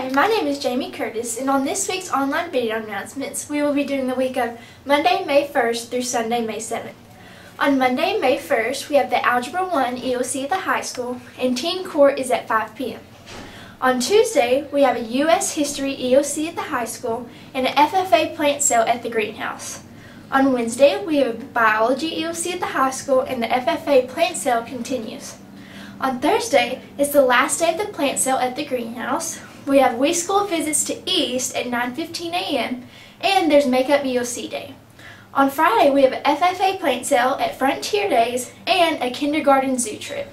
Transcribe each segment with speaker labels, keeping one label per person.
Speaker 1: Hi, my name is Jamie Curtis, and on this week's online video announcements, we will be doing the week of Monday, May 1st through Sunday, May 7th. On Monday, May 1st, we have the Algebra 1 EOC at the high school, and Teen Court is at 5 p.m. On Tuesday, we have a U.S. History EOC at the high school and an FFA plant sale at the greenhouse. On Wednesday, we have a Biology EOC at the high school, and the FFA plant sale continues. On Thursday is the last day of the plant sale at the greenhouse. We have We School visits to East at 9.15 a.m. and there's Makeup EOC Day. On Friday we have an FFA plant sale at Frontier Days and a kindergarten zoo trip.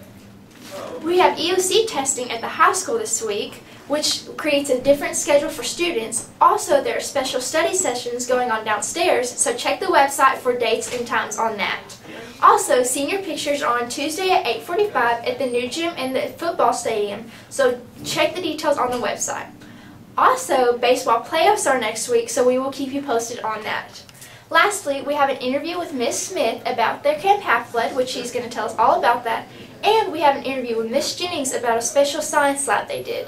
Speaker 1: We have EOC testing at the high school this week which creates a different schedule for students. Also, there are special study sessions going on downstairs, so check the website for dates and times on that. Also, senior pictures are on Tuesday at 8.45 at the new gym and the football stadium, so check the details on the website. Also, baseball playoffs are next week, so we will keep you posted on that. Lastly, we have an interview with Miss Smith about their Camp Half-Blood, which she's going to tell us all about that. And we have an interview with Miss Jennings about a special science lab they did.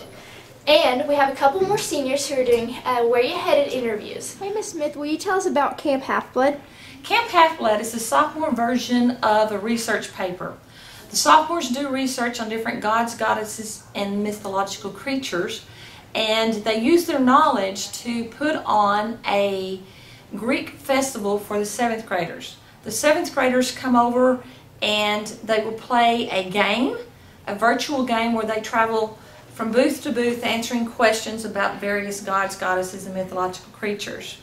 Speaker 1: And we have a couple more seniors who are doing uh, Where You Headed interviews. Hey, Miss Smith, will you tell us about Camp Half-Blood?
Speaker 2: Camp Half-Blood is the sophomore version of a research paper. The sophomores do research on different gods, goddesses, and mythological creatures, and they use their knowledge to put on a Greek festival for the seventh graders. The seventh graders come over and they will play a game, a virtual game where they travel from booth to booth answering questions about various gods, goddesses, and mythological creatures.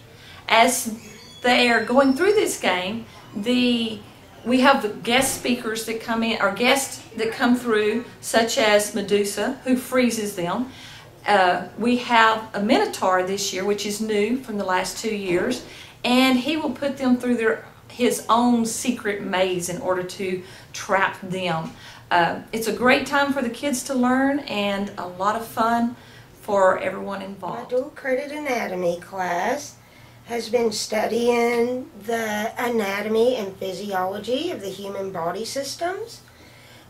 Speaker 2: As they are going through this game, the we have the guest speakers that come in, or guests that come through, such as Medusa, who freezes them. Uh, we have a Minotaur this year, which is new from the last two years, and he will put them through their his own secret maze in order to trap them. Uh, it's a great time for the kids to learn and a lot of fun for everyone involved.
Speaker 3: My dual credit anatomy class has been studying the anatomy and physiology of the human body systems.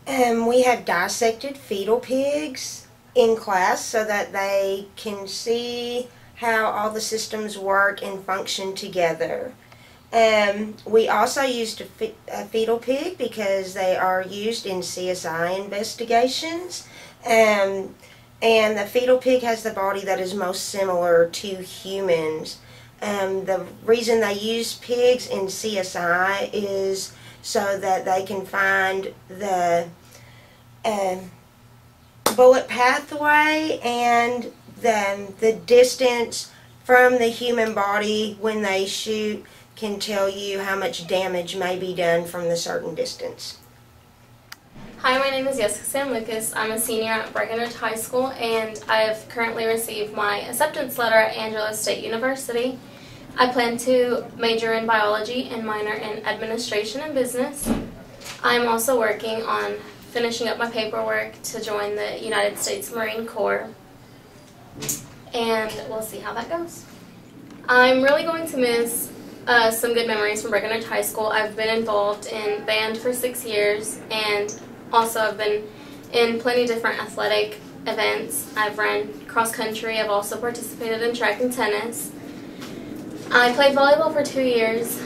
Speaker 3: And we have dissected fetal pigs in class so that they can see how all the systems work and function together. Um, we also used a, fe a, fetal pig because they are used in CSI investigations. Um, and the fetal pig has the body that is most similar to humans. Um, the reason they use pigs in CSI is so that they can find the uh, bullet pathway and the, the distance from the human body when they shoot can tell you how much damage may be done from the certain distance.
Speaker 4: Hi, my name is Jessica San Lucas. I'm a senior at Breckenridge High School and I have currently received my acceptance letter at Angelo State University. I plan to major in biology and minor in administration and business. I'm also working on finishing up my paperwork to join the United States Marine Corps and we'll see how that goes. I'm really going to miss uh, some good memories from Breckenridge High School. I've been involved in band for six years and also I've been in plenty different athletic events. I've run cross country. I've also participated in track and tennis. I played volleyball for two years.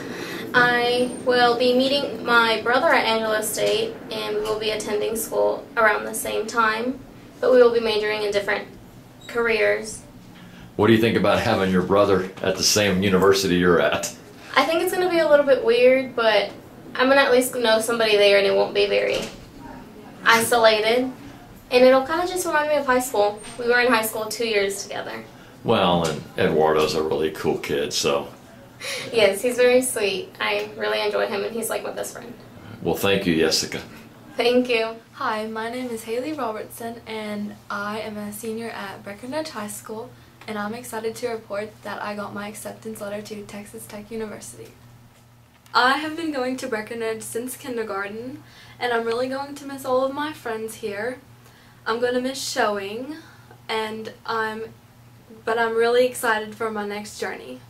Speaker 4: I will be meeting my brother at Angelo State and we will be attending school around the same time, but we will be majoring in different careers.
Speaker 5: What do you think about having your brother at the same university you're at?
Speaker 4: I think it's going to be a little bit weird, but I'm going to at least know somebody there and it won't be very isolated. And it'll kind of just remind me of high school. We were in high school two years together.
Speaker 5: Well, and Eduardo's a really cool kid, so.
Speaker 4: yes, he's very sweet. I really enjoy him and he's like my best friend.
Speaker 5: Well, thank you, Jessica.
Speaker 4: Thank you.
Speaker 6: Hi, my name is Hailey Robertson and I am a senior at Breckenridge High School and I'm excited to report that I got my acceptance letter to Texas Tech University. I have been going to Breckenridge since kindergarten and I'm really going to miss all of my friends here. I'm going to miss showing and I'm but I'm really excited for my next journey.